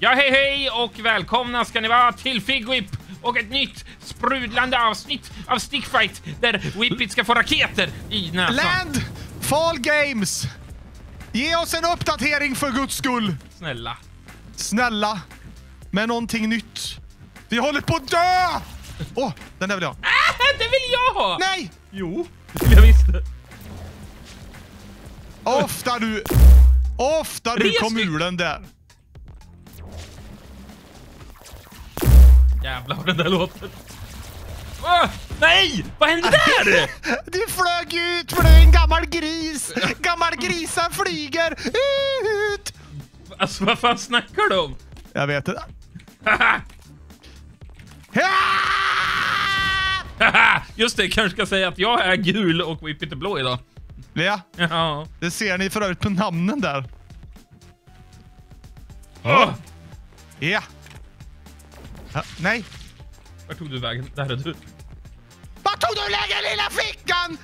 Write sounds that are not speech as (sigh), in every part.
Ja, hej hej och välkomna ska ni vara till Figwhip och ett nytt sprudlande avsnitt av Stickfight där Whippet ska få raketer i näsan. Land! Fall Games! Ge oss en uppdatering för guds skull! Snälla. Snälla. Med någonting nytt. Vi håller på att dö! Åh, oh, den där vill jag. Ah, det vill jag ha! Nej! Jo, det skulle jag visst. Ofta du... Ofta du Res kom ur den där. Jävlar vad den där låter. Ah, nej! Vad hände där? (laughs) Du flög ut för du är en gammal gris. Gammal grisar flyger ut. Alltså vad fan snackar du om? Jag vet inte. (laughs) (laughs) Just det, kanske ska säga att jag är gul och Whippet är blå idag. Ja, Ja. det ser ni för övrigt på namnen där. Oh. Ja. Ja. Nej. Vart tog du vägen? Där är du. Vart tog du vägen lilla fickan?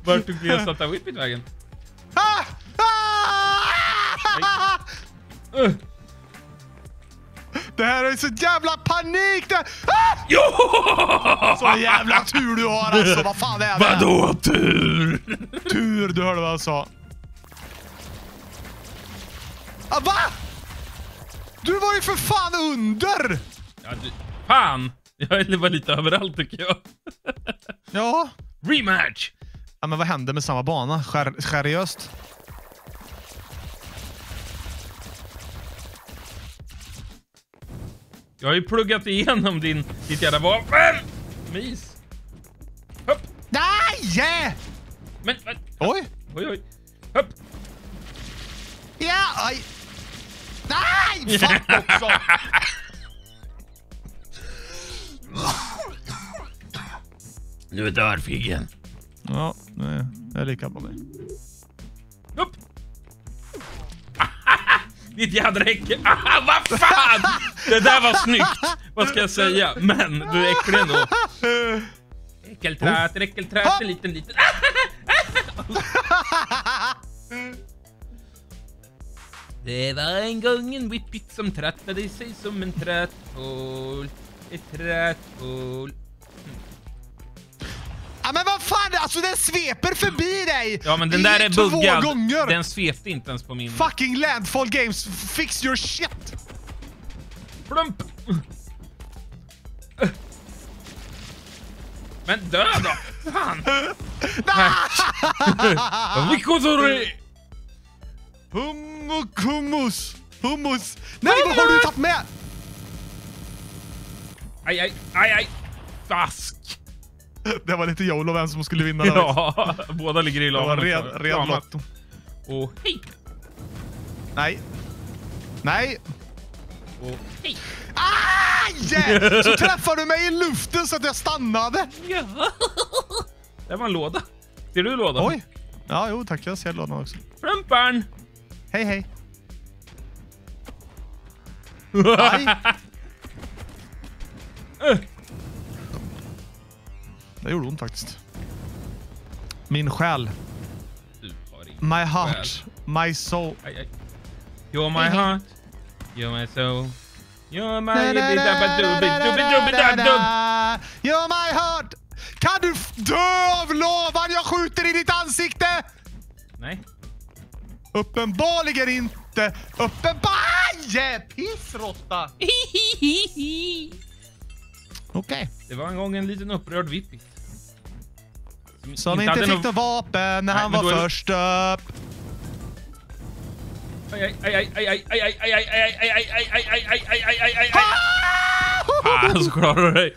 (laughs) Vart tog glessatta Whippet vägen? Ah! Ah! Uh. Det här är så jävla panik det! Ah! Jo! Så jävla tur du har alltså, vad fan är det? Vadå tur? Tur, du hörde vad jag sa. Ah, va? Du var ju för fan under! Ja, du, fan! Jag var lite överallt tycker jag. Ja. Rematch! ja men vad hände med samma bana? Skär, seriöst? Jag har ju pluggat igenom din, ditt jävla vapen! Mys. Hopp! Nej! Men, men, Oj! oj oj. Hopp! Ja, aj! Nej! Fan (laughs) också! Nu dör figgen. Ja, nej, det är lika på mig. Upp! (laughs) Ditt jädra äckel. Vad fan! Det där var snyggt. Vad ska jag säga? Men du är äcklig ändå. (laughs) Äckelträter, äckelträter, liten, liten. Det var en gång en whippit som trattade sig som en trätthål. Ett trätthål. Ja, men vad fan, alltså den sveper förbi dig! Ja, men den där är Två buggad. gånger! Den svepte inte ens på min... Fucking Landfall Games, fix your shit! Plump! Men dö då! Fan! (laughs) (laughs) Vikodori! Hum och hummus! Hummus! Nej, vad har du tagit med? Aj, aj, aj, aj! Fask! Det var lite YOLO vem som skulle vinna. där. Ja, (laughs) båda ligger i Det var red, red lotto. Och hej! Nej. Nej. Och hej! Aj! Så träffade du mig i luften så att jag stannade. Ja. Det var en låda. Ser du lådan? Oj. Ja, jo tack. Jag ser lådan också. Plumparn! Hej, hej. Aj. Det gjorde ont faktiskt. Min själ. My själ. heart. My soul. Aj, aj. You're my heart. You're my soul. You're my... You're my heart! Kan du dö av lavan jag skjuter i ditt ansikte? Nej. Uppenbarligen inte. Uppenbarligen! Pissråtta! Okej. Det var en gång en liten upprörd Whippy. Som inte hade fick något vapen när Nej, han var är först upp. Aj, aj, aj, aj, aj, aj, aj, aj, aj, aj, aj, aj, aj, aj, aj, aj, aj, aj, aj, aj. Ah, så klarar du dig.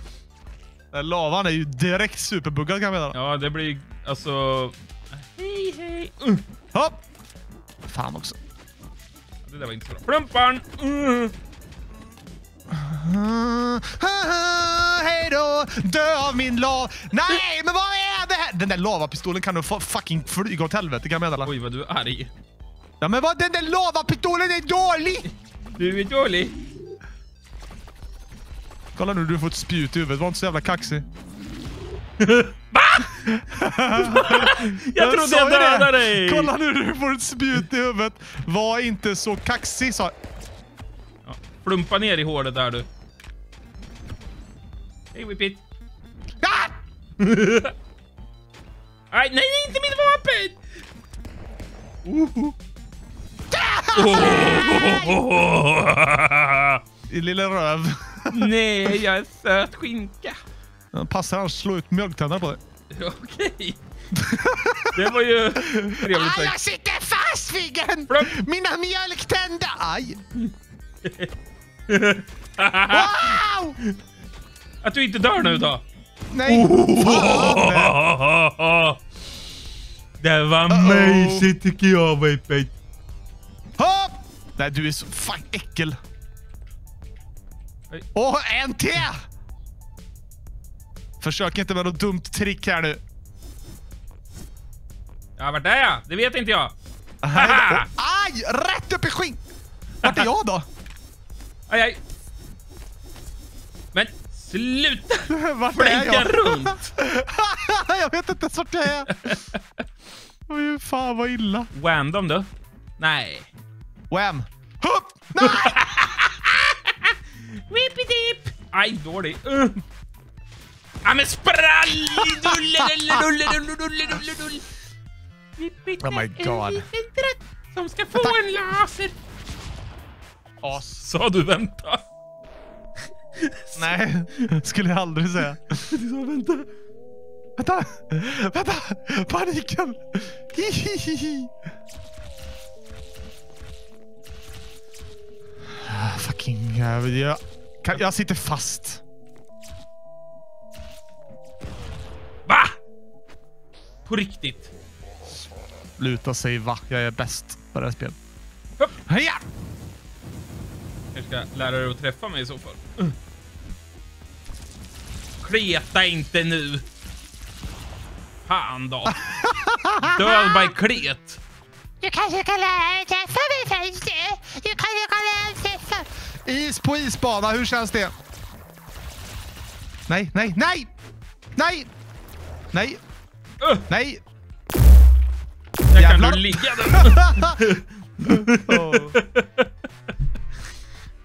Den lavan är ju direkt superbuggad kan jag meddela. Ja, det blir alltså... Hej, hej. Uh, Hopp! Fan också. det där var inte så bra. Plumparn! Uh. (laughs) Hej då! Dö av min lav... Nej, men vad är det här? Den där lavapistolen kan du få fucking flyga åt helvete kan jag meddela. Oj, vad du är arg. Ja, men vad? Den där lavapistolen är dålig! Du är dålig. Kolla nu, du får ett spjut i huvudet. Var inte så jävla kaxig. (laughs) Va? (laughs) Jag trodde jag dödade dig! Kolla nu, du får ett spjut i huvudet. Var inte så kaxig, sa Ja, flumpa ner i hålet där du. Hej Whippit. ah! Nej, nej, inte mitt vapen! I lilla röv. nej, jag är söt skinka. Passar han slå ut mjölktänder på dig? (laughs) Okej. Det var ju trevligt sagt. sitter fast Viggen! Mina mjölktänder! Aj! (laughs) Wow! Att du inte dör nu då. Nej! (laughs) Det var mysigt tycker jag, Whippet. Hopp! Nej, du är så fan äckel. Åh, en till! Försök inte med något dumt trick här nu. Ja, vart är jag? Det vet inte jag. Åh, aj! Rätt upp i skinn! Vart är jag då? Aj, aj. Men sluta (laughs) flänka jag? runt. (laughs) jag vet inte ens vart jag är. Oj, fan vad illa. Random du. Nej. Wham! Hupp! Nej! (laughs) Whippity-dip. Aj, dålig. Uh. Ja, men sprall! Oh my God. som ska få en laser. As. Sa du vänta? Nej, skulle jag aldrig säga. Du sa vänta. Vänta! Vänta! Paniken! Ah, Fucking. Jag, jag sitter fast. På riktigt? Luta sig va. Jag är bäst på det här spelet. Hupp. Heja! Jag ska lära dig att träffa mig i så fall. Uh. Kleta inte nu. Fan då. (laughs) Död by klet. Du kanske kan lära dig träffa mig först. Du kanske kan lära dig träffa. Is på isbana, hur känns det? Nej, nej, nej! Nej! Nej, Uh, nej! kan Jävlar. du ligga där. Oh. (laughs)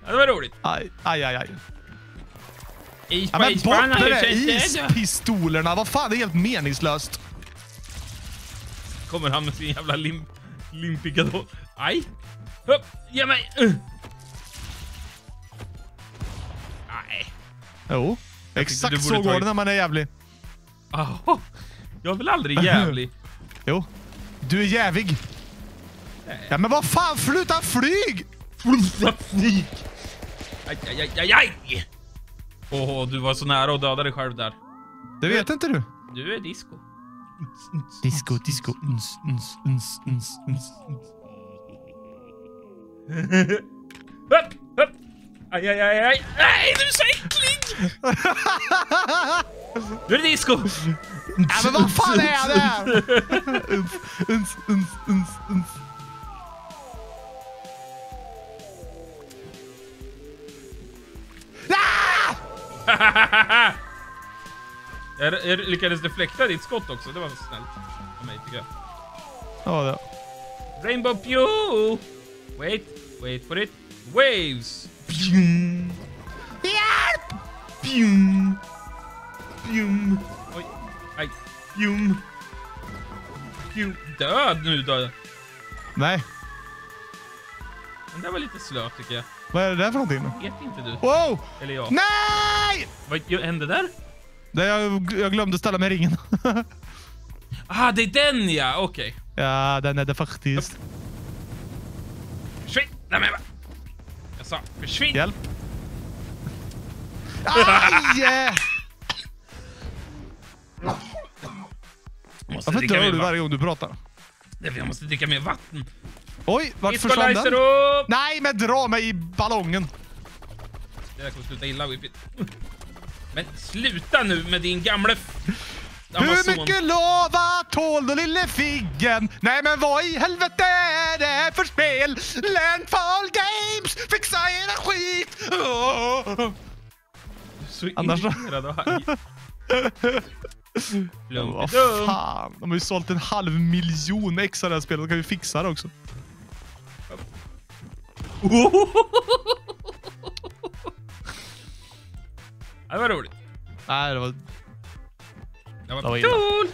Ja, det var roligt. Aj, aj, aj. aj. Is Ja, men bort med de där ispistolerna. Vad fan, det är helt meningslöst. Kommer han med sin jävla lim limpikadoll. Aj. Upp, ge mig. Uh. Nej. Jo, du exakt så går det när man är jävlig. Oh, jag är väl aldrig jävlig. (laughs) Jo, du är jävig. Nej. Ja, men vad fan, sluta flyg! Flyg! Aj, aj, aj, aj! Åh, du var så nära att döda dig själv där. Det vet inte du. Du är disco. Disco, disco. Uns, uns, uns, uns, uns. Upp, upp! Aj, aj, aj, aj! Nej, du är så äcklig! (laughs) Nu är det disco! (laughs) Ja, men vad fan är det? uns, uns, uns, uns, uns. Ah! (laughs) Jag, jag lyckades deflekta ditt skott också. Det var snällt av mig, tycker jag. Ja, det. Rainbow Pew! Wait, wait for it. Waves! Pjum, Hjälp! pjum, pjum. Oj, aj, pjum. Pjum. Död nu då. Nej, Den där var lite slö tycker jag. vad är det där för någonting? Vet inte du? Wow! Eller jag. Nej! Vad hände där? Det jag, jag glömde ställa mig i ringen. (laughs) Ah, det är den ja! Okej. ja, den är det faktiskt. Försvinn! Nej men? Jag sa försvinn! Hjälp. (laughs) Aj! Måste Varför dricka dör mer du vatten. varje gång du pratar? Därför jag måste dricka mer vatten. Oj, vart försvann den? upp! Nej, men dra mig i ballongen. Det där kommer sluta illa, Whippet. Men sluta nu med din gamla... f- Hur Amazon. mycket lava tål då lille Figgen? Nej men vad i helvete är det för spel? Landfall Games, fixa era skit! Åh. Så Annars irriterad och arg. (laughs) Vad fan. De har ju sålt en halv miljon ex av det här spelet. Då kan vi fixa det också. Det var roligt. Nej, det var... Det var, Det var cool.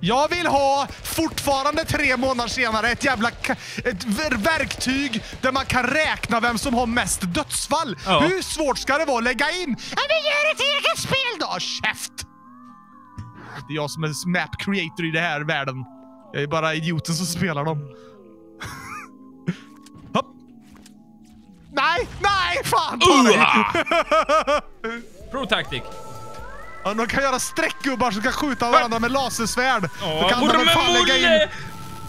Jag vill ha, fortfarande tre månader senare, ett jävla ett ver- verktyg där man kan räkna vem som har mest dödsfall. Ja. Hur svårt ska det vara att lägga in? Ja, men gör ett eget spel då! Käft! Det är jag som är map creator i den här världen. Jag är bara idioten som spelar dem. (laughs) Hopp. Nej, nej, fan ta! (laughs) Pro tactic. Ja, de kan göra streckgubbar som kan skjuta varandra med lasersvärd. Då kan de väl fan lägga in...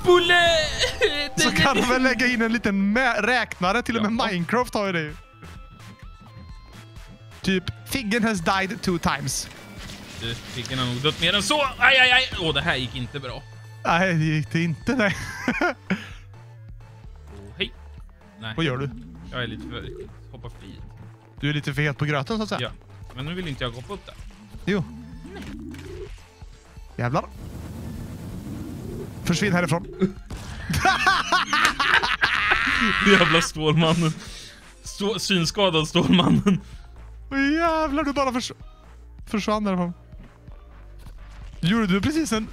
Bulle! (laughs) Så kan de väl lägga in en liten räknare, till och med Ja. Minecraft har ju det. Typ, Figgen has died two times. Du, har nog dött mer än så. Aj, aj, aj. Åh, det här gick inte bra. Nej, det gick det inte. Nej. Åh, hej. Nej, Vad gör du? jag är lite för... Hoppa fri. Du är lite för het på gröten så att säga. Ja. Men nu vill inte jag hoppa upp där. Jo. Jävlar. Försvinn härifrån. (laughs) Jävla Stålmannen. Stå, synskadad Stålmannen. Jävlar, du bara förs försvann därifrån. Gjorde du precis en...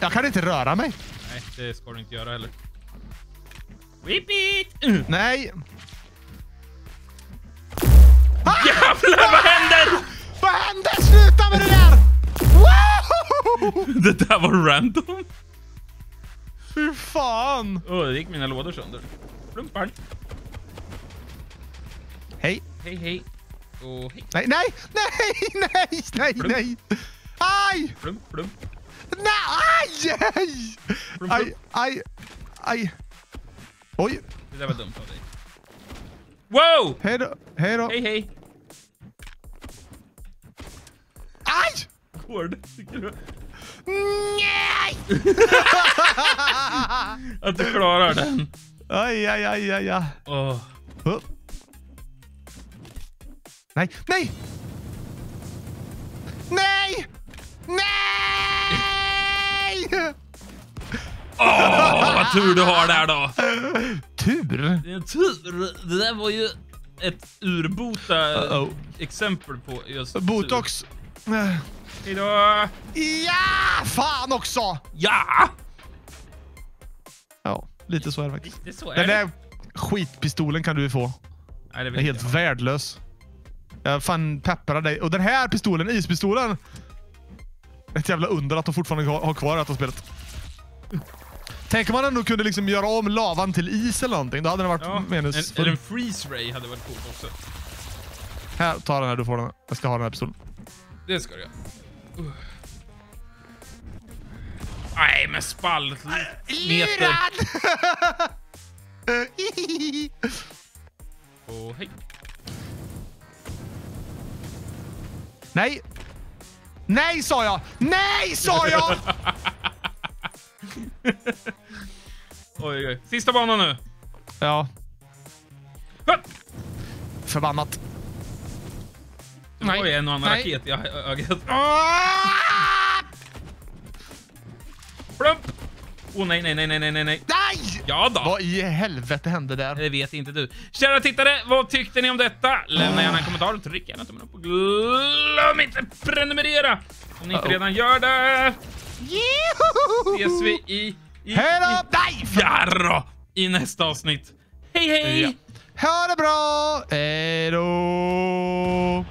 Jag kan inte röra mig. Nej, det ska du inte göra heller. Whip it! Mm. Nej. Jävlar, vad händer? Vad hände? Sluta med det där! Wow! (laughs) Det där var random. Fy fan! Åh, det gick mina lådor sönder. Plumpar. Hej. Hej, hej. Och hej. Nej, nej, nej, nej, nej, Plump. nej. Aj! Plump, plump. Nej, aj! Aj, Plump, aj, aj, aj. Oj, Det där var dumt av dig. Wow! hej då, hej då. Hej, hej. Aj! Gård, tycker du? Nej! (laughs) Att du klarar den. Aj, aj, aj, aj, aj. Åh. Nej, nej! Nej! Nej! Åh, vad tur du har där då. Tur? Det är tur. Det där var ju ett urbota Uh-oh. exempel på just tur. Botox. Hejdå. Ja! Fan också! Ja! Ja, lite så är det faktiskt. Det är så är Den det. där skitpistolen kan du få. Nej, det Den är helt jag. värdelös. Jag fan pepprar dig. Och den här pistolen, ispistolen. Ett jävla under att de fortfarande har kvar detta spelet. Tänk om man ändå kunde liksom göra om lavan till is eller någonting. Då hade den varit Ja, en, meningsfull. eller en freeze ray hade varit coolt också. Här, ta den här. Du får den. Jag ska ha den här pistolen. Det ska du göra. Uh. Nej, men spall. Meter. (laughs) Och hej. Nej! Nej sa jag! Nej sa jag! (laughs) Oj, oj. Sista banan nu. ja, Ha! förbannat. Det var ju en och annan nej. raket i ögat. Ah! Plump! Åh nej, nej, nej, nej, nej, nej, nej. Nej! Ja då. Vad i helvete hände där? Det vet inte du. Kära tittare, vad tyckte ni om detta? Lämna gärna en kommentar och tryck gärna tummen upp. Glöm inte prenumerera om ni inte redan gör det. Ses vi i... i Hej då! Jarro! I nästa avsnitt. Hej, hej! Ha det bra! Hej då!